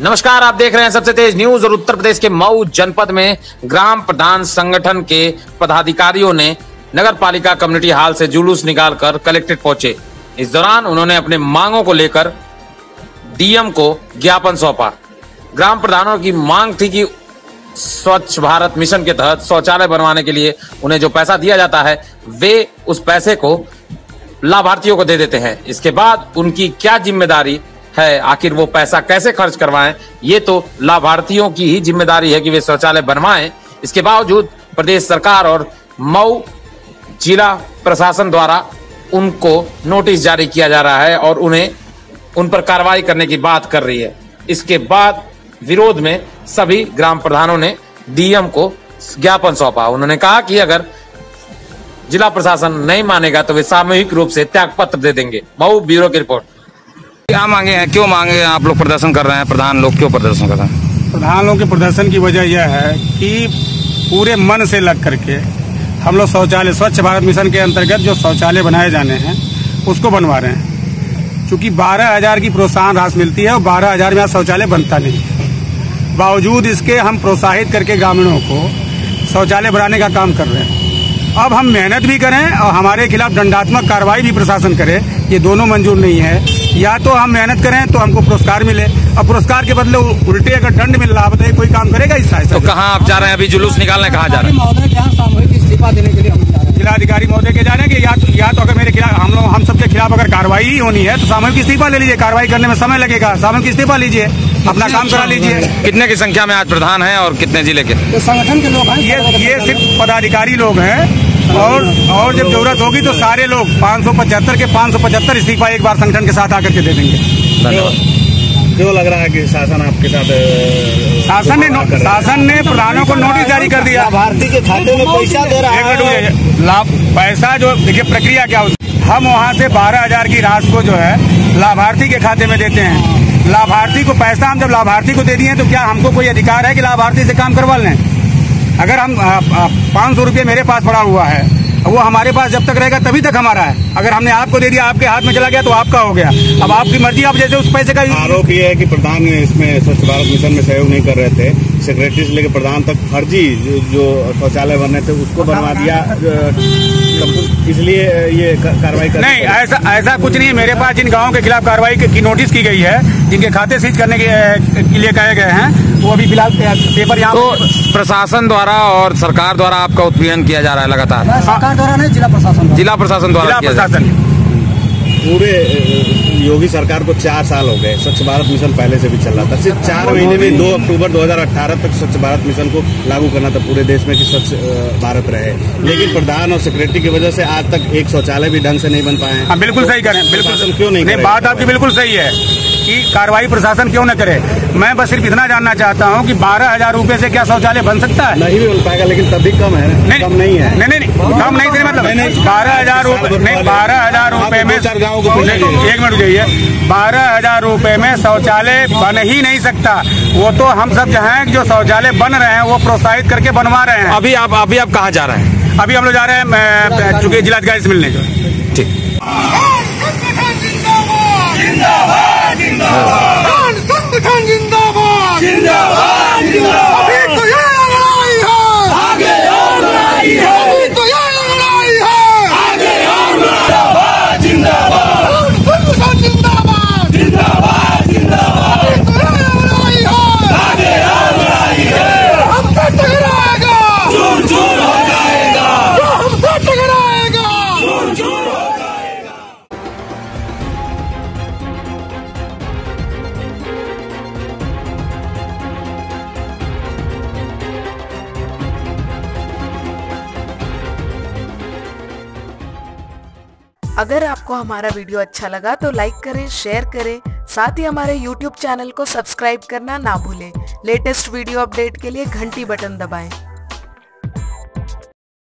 नमस्कार, आप देख रहे हैं सबसे तेज न्यूज़ और उत्तर प्रदेश के मऊ जनपद में ग्राम प्रधान संगठन के पदाधिकारियों ने नगर पालिका कम्युनिटी हॉल से जुलूस निकालकर कलेक्ट्रेट पहुँचे। इस दौरान उन्होंने अपने मांगों को लेकर डीएम को ज्ञापन सौंपा। ग्राम प्रधानों की मांग थी कि स्वच्छ भारत मिशन के तहत शौचालय बनवाने के लिए उन्हें जो पैसा दिया जाता है, वे उस पैसे को लाभार्थियों को दे देते हैं। इसके बाद उनकी क्या ज़िम्मेदारी है, आखिर वो पैसा कैसे खर्च करवाएँ? ये तो लाभार्थियों की ही ज़िम्मेदारी है कि वे शौचालय बनवाएँ। इसके बावजूद प्रदेश सरकार और मऊ जिला प्रशासन द्वारा उनको नोटिस जारी किया जा रहा है और उन्हें, उन पर कार्रवाई करने की बात कर रही है। इसके बाद विरोध में सभी ग्राम प्रधानों ने डीएम को ज्ञापन सौंपा। उन्होंने कहा कि अगर जिला प्रशासन नहीं मानेगा तो वे सामूहिक रूप से त्याग पत्र दे देंगे। मऊ ब्यूरो की रिपोर्ट। क्या मांगे हैं? क्यों मांगे हैं? आप लोग प्रदर्शन कर रहे हैं, प्रधान लोग क्यों प्रदर्शन कर रहे हैं? प्रधान लोग के प्रदर्शन की वजह यह है कि पूरे मन से लग करके हम लोग शौचालय, स्वच्छ भारत मिशन के अंतर्गत जो शौचालय बनाए जाने हैं, उसको बनवा रहे हैं। क्योंकि बारह हज़ार की प्रोत्साहन राशि मिलती है और बारह हज़ार में शौचालय बनता नहीं है। बावजूद इसके हम प्रोत्साहित करके ग्रामीणों को शौचालय बनाने का काम कर रहे हैं। अब हम मेहनत भी करें और हमारे खिलाफ दंडात्मक कार्रवाई भी प्रशासन करे ये दोनों मंजूर नहीं है। या तो हम मेहनत करें तो हमको पुरस्कार मिले और पुरस्कार के बदले उल्टे अगर दंड मिल रहा बताइए कोई काम करेगा इस तो कहाँ आप जा रहे हैं अभी जुलूस निकालने कहाँ जा रहे हैं? महोदय के यहाँ सामूहिक इस्तीफा देने के लिए हम जा रहे हैं। जिलाधिकारी महोदय के जाने के या तो या तो अगर मेरे खिलाफ हम लोग हम सबके खिलाफ अगर कार्रवाई ही होनी है तो सामूहिक इस्तीफा ले लीजिए कार्रवाई करने में समय लगेगा। सामूहिक इस्तीफा लीजिए। अपना काम करा लीजिए। कितने की संख्या में आज प्रधान है और कितने ज़िले के? तो संगठन के लोग हैं। ये ये सिर्फ़ पदाधिकारी लोग हैं और और जब ज़रूरत होगी तो सारे लोग पाँच सौ पचहत्तर के पाँच सौ पचहत्तर इस्तीफा एक बार संगठन के साथ आकर के दे देंगे। धन्यवाद। क्यों लग रहा है कि शासन आपके साथ शासन ने शासन ने प्रधानों को नोटिस जारी कर दिया। लाभार्थी के खाते में पैसा दे रहा है। लाभ पैसा जो देखिए प्रक्रिया क्या होती है। हम वहाँ से बारह हज़ार की राशि को जो है लाभार्थी के खाते में देते हैं। लाभार्थी को पैसा हम जब लाभार्थी को दे दिए तो क्या हमको कोई अधिकार है कि लाभार्थी से काम करवा लें? अगर हम पाँच सौ रुपये मेरे पास पड़ा हुआ है वो हमारे पास जब तक रहेगा तभी तक हमारा है। अगर हमने आपको दे दिया, आपके हाथ में चला गया तो आपका हो गया। अब आपकी मर्ज़ी, आप जैसे उस पैसे का आरोप ये है कि प्रधान इसमें स्वच्छ भारत मिशन में सहयोग नहीं कर रहे थे। सेक्रेटरी से लेकर प्रधान तक फर्जी जो- जो शौचालय बनने थे उसको बनवा दिया। इसलिए ये कार्रवाई कर नहीं ऐसा ऐसा कुछ नहीं है। मेरे पास जिन गाँव के खिलाफ कार्रवाई की, नोटिस की गई है जिनके खाते सीज करने के, के लिए कहे गए हैं वो अभी फ़िलहाल पेपर यहाँ तो प्रशासन द्वारा और सरकार द्वारा आपका उत्पीड़न किया जा रहा है लगातार? सरकार द्वारा नहीं जिला प्रशासन द्वारा। जिला प्रशासन द्वारा जिला प्रशासन। पूरे योगी सरकार को चार साल हो गए। स्वच्छ भारत मिशन पहले से भी चल रहा था। सिर्फ़ चार महीने में दो अक्टूबर 2018 तक स्वच्छ भारत मिशन को लागू करना था पूरे देश में कि स्वच्छ भारत रहे। लेकिन प्रधान और सेक्रेटरी की वजह से आज तक एक शौचालय भी ढंग से नहीं बन पाए हैं। बिल्कुल सही करें बिल्कुल क्यों नहीं नहीं बात आपकी बिल्कुल सही है। कि कार्रवाई प्रशासन क्यों न करे? मैं बस सिर्फ़ इतना जानना चाहता हूँ कि बारह हज़ार रूपए से क्या शौचालय बन सकता है? नहीं भी बन पाएगा लेकिन तभी कम है नहीं कम नहीं है। नहीं नहीं नहीं, कम नहीं से मतलब बारह हज़ार रूपए नहीं बारह हज़ार रूपए में चार गाँव को एक मिनट जाइए बारह हज़ार रूपए में शौचालय बन ही नहीं सकता। वो तो हम सब जो हैं जो शौचालय बन रहे हैं वो प्रोत्साहित करके बनवा रहे हैं। अभी आप अभी आप कहाँ जा रहे हैं? अभी हम लोग जा रहे हैं चूँकि जिलाधिकारी से मिलने। जो ठीक संगठन अगर आपको हमारा वीडियो अच्छा लगा तो लाइक करें शेयर करें। साथ ही हमारे YouTube चैनल को सब्सक्राइब करना ना भूलें। लेटेस्ट वीडियो अपडेट के लिए घंटी बटन दबाएँ।